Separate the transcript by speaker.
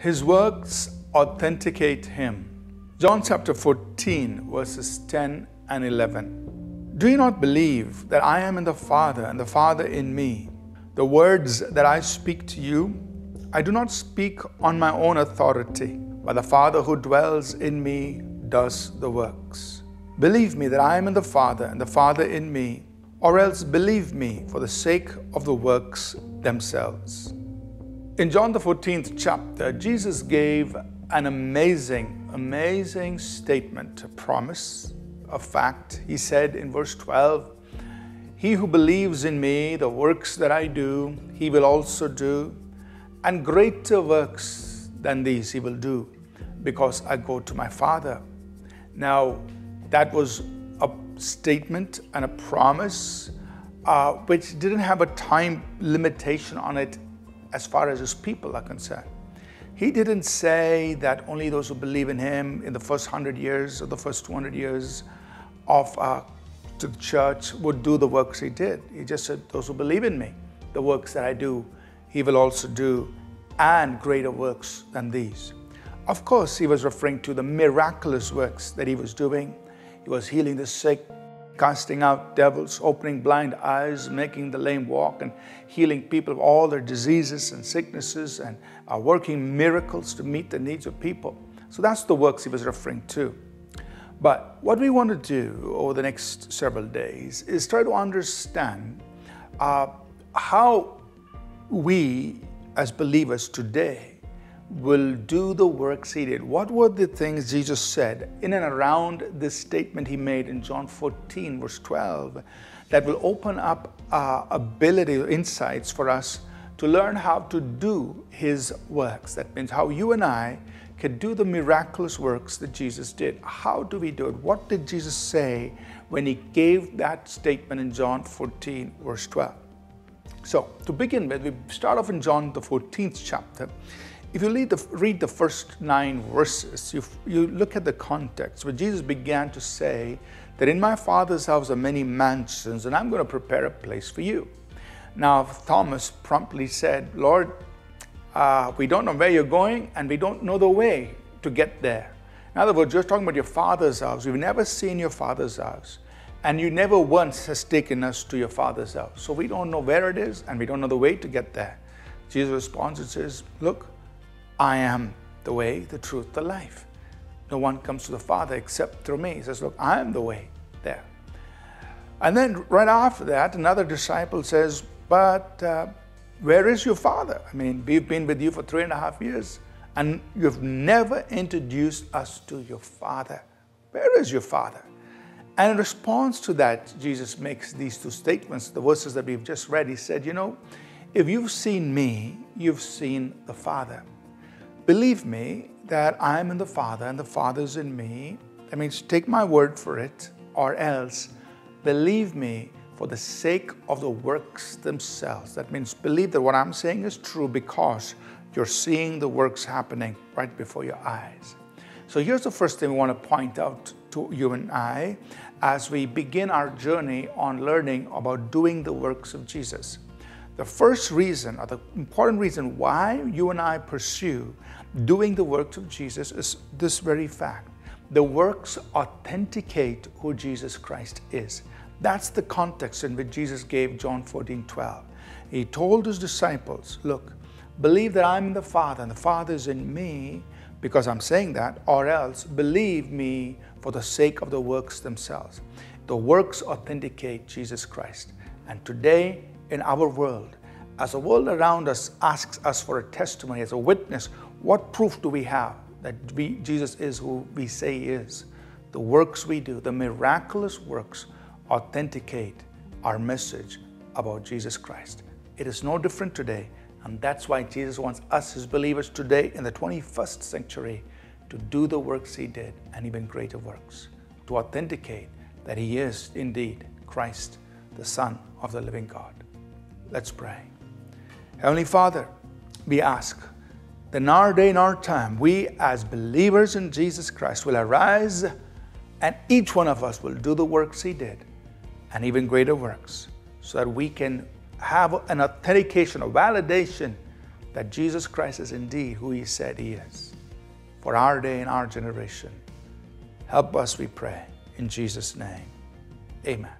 Speaker 1: His works authenticate him. John chapter 14, verses 10 and 11. Do you not believe that I am in the Father and the Father in me? The words that I speak to you, I do not speak on my own authority, but the Father who dwells in me does the works. Believe me that I am in the Father and the Father in me, or else believe me for the sake of the works themselves. In John the 14th chapter, Jesus gave an amazing, amazing statement, a promise, a fact. He said in verse 12, He who believes in me, the works that I do, he will also do, and greater works than these he will do, because I go to my Father. Now, that was statement and a promise uh, which didn't have a time limitation on it as far as his people are concerned. He didn't say that only those who believe in him in the first hundred years or the first 200 years of uh, the church would do the works he did. He just said, Those who believe in me, the works that I do, he will also do, and greater works than these. Of course, he was referring to the miraculous works that he was doing. He was healing the sick, casting out devils, opening blind eyes, making the lame walk, and healing people of all their diseases and sicknesses, and uh, working miracles to meet the needs of people. So that's the works he was referring to. But what we want to do over the next several days is try to understand uh, how we, as believers today, will do the works he did. What were the things Jesus said in and around this statement he made in John 14, verse 12, that will open up uh, ability, insights for us to learn how to do his works? That means how you and I can do the miraculous works that Jesus did. How do we do it? What did Jesus say when he gave that statement in John 14, verse 12? So, to begin with, we start off in John, the 14th chapter. If you read the, read the first nine verses, you, you look at the context where Jesus began to say that in my Father's house are many mansions, and I'm going to prepare a place for you. Now, Thomas promptly said, Lord, uh, we don't know where you're going, and we don't know the way to get there. In other words, you're talking about your Father's house. We've never seen your Father's house. And you never once has taken us to your Father's house. So we don't know where it is, and we don't know the way to get there. Jesus responds and says, Look, I am the way, the truth, the life. No one comes to the Father except through me. He says, Look, I am the way there. And then right after that, another disciple says, But uh, where is your Father? I mean, we've been with you for three and a half years, and you've never introduced us to your Father. Where is your Father? And in response to that, Jesus makes these two statements, the verses that we've just read. He said, You know, if you've seen me, you've seen the Father. Believe me that I'm in the Father and the Father is in me. That means take my word for it, or else believe me for the sake of the works themselves. That means believe that what I'm saying is true because you're seeing the works happening right before your eyes. So here's the first thing we want to point out to you and I as we begin our journey on learning about doing the works of Jesus. The first reason, or the important reason why you and I pursue doing the works of Jesus is this very fact. The works authenticate who Jesus Christ is. That's the context in which Jesus gave John 14 12. He told his disciples, Look, believe that I'm in the Father and the Father is in me because I'm saying that, or else believe me for the sake of the works themselves. The works authenticate Jesus Christ. And today, in our world, as the world around us asks us for a testimony, as a witness, what proof do we have that we, Jesus is who we say he is? The works we do, the miraculous works, authenticate our message about Jesus Christ. It is no different today, and that's why Jesus wants us, his believers, today in the 21st century to do the works he did and even greater works, to authenticate that he is indeed Christ, the Son of the living God. Let's pray. Heavenly Father, we ask that in our day, in our time, we as believers in Jesus Christ will arise and each one of us will do the works He did and even greater works so that we can have an authentication, a validation that Jesus Christ is indeed who He said He is for our day and our generation. Help us, we pray. In Jesus' name, amen.